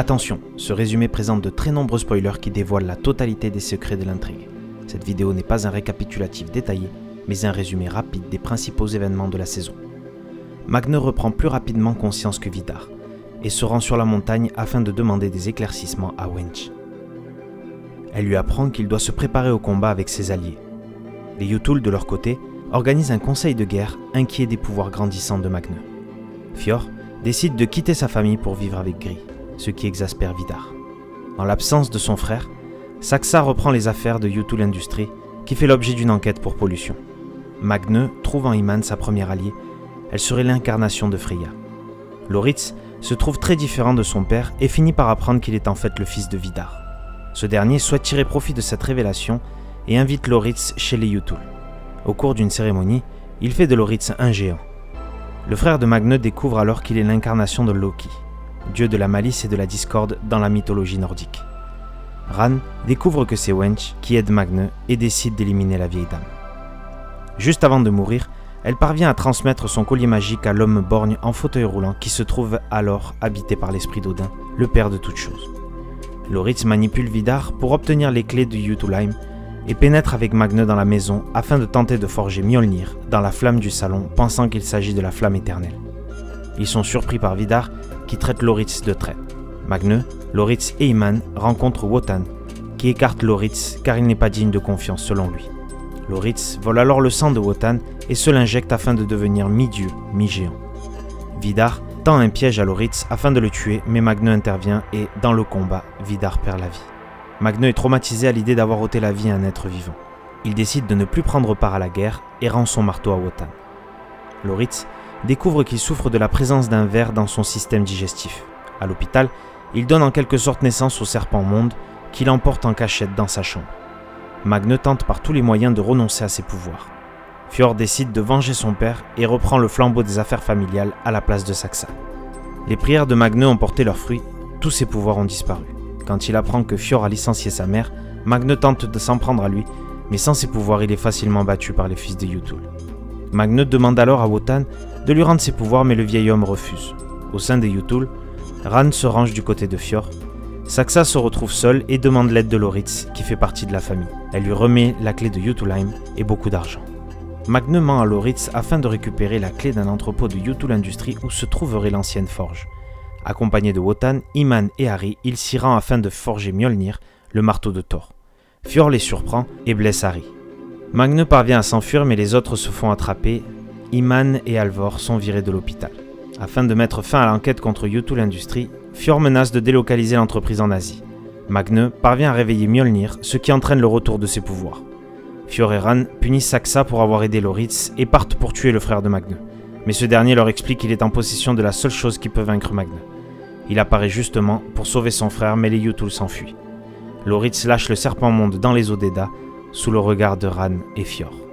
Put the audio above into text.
Attention, ce résumé présente de très nombreux spoilers qui dévoilent la totalité des secrets de l'intrigue. Cette vidéo n'est pas un récapitulatif détaillé, mais un résumé rapide des principaux événements de la saison. Magne reprend plus rapidement conscience que Vidar, et se rend sur la montagne afin de demander des éclaircissements à Wench. Elle lui apprend qu'il doit se préparer au combat avec ses alliés. Les Yutul, de leur côté, organisent un conseil de guerre inquiet des pouvoirs grandissants de Magne. Fior décide de quitter sa famille pour vivre avec Gris, ce qui exaspère Vidar. En l'absence de son frère, Saxa reprend les affaires de Yutul Industries, qui fait l'objet d'une enquête pour pollution. Magne trouve en Iman sa première alliée, elle serait l'incarnation de Freya. Loritz se trouve très différent de son père et finit par apprendre qu'il est en fait le fils de Vidar. Ce dernier souhaite tirer profit de cette révélation et invite Loritz chez les Yutul. Au cours d'une cérémonie, il fait de Loritz un géant. Le frère de Magne découvre alors qu'il est l'incarnation de Loki, dieu de la malice et de la discorde dans la mythologie nordique. Ran découvre que c'est Wench qui aide Magne et décide d'éliminer la vieille dame. Juste avant de mourir, elle parvient à transmettre son collier magique à l'homme borgne en fauteuil roulant qui se trouve alors habité par l'esprit d'Odin, le père de toutes choses. Loritz manipule Vidar pour obtenir les clés de Yutulheim et pénètre avec Magne dans la maison afin de tenter de forger Mjolnir dans la flamme du salon, pensant qu'il s'agit de la flamme éternelle. Ils sont surpris par Vidar qui traite Loritz de trait. Magne, Loritz et Iman rencontrent Wotan qui écarte Loritz car il n'est pas digne de confiance selon lui. Loritz vole alors le sang de Wotan et se l'injecte afin de devenir mi-dieu, mi-géant. Vidar tend un piège à Loritz afin de le tuer, mais Magne intervient et, dans le combat, Vidar perd la vie. Magne est traumatisé à l'idée d'avoir ôté la vie à un être vivant. Il décide de ne plus prendre part à la guerre et rend son marteau à Wotan. Loritz découvre qu'il souffre de la présence d'un ver dans son système digestif. À l'hôpital, il donne en quelque sorte naissance au serpent monde qu'il emporte en cachette dans sa chambre. Magne tente par tous les moyens de renoncer à ses pouvoirs. Fjord décide de venger son père et reprend le flambeau des affaires familiales à la place de Saxa. Les prières de Magne ont porté leurs fruits, tous ses pouvoirs ont disparu. Quand il apprend que Fjord a licencié sa mère, Magne tente de s'en prendre à lui, mais sans ses pouvoirs, il est facilement battu par les fils de Yutul. Magne demande alors à Wotan de lui rendre ses pouvoirs, mais le vieil homme refuse. Au sein des Yutul, Ran se range du côté de Fjord. Saxa se retrouve seul et demande l'aide de Loritz, qui fait partie de la famille. Elle lui remet la clé de Yutulheim et beaucoup d'argent. Magne ment à Loritz afin de récupérer la clé d'un entrepôt de Yutul Industries où se trouverait l'ancienne forge. Accompagné de Wotan, Iman et Harry, il s'y rend afin de forger Mjolnir, le marteau de Thor. Fjord les surprend et blesse Harry. Magne parvient à s'enfuir mais les autres se font attraper. Iman et Alvor sont virés de l'hôpital. Afin de mettre fin à l'enquête contre Yutul Industries, Fjord menace de délocaliser l'entreprise en Asie. Magne parvient à réveiller Mjolnir, ce qui entraîne le retour de ses pouvoirs. Fjord et Ran punissent Saxa pour avoir aidé Loritz et partent pour tuer le frère de Magne. Mais ce dernier leur explique qu'il est en possession de la seule chose qui peut vaincre Magne. Il apparaît justement pour sauver son frère, mais les Yutul s'enfuient. Loritz lâche le serpent monde dans les eaux d'Eda, sous le regard de Ran et Fjord.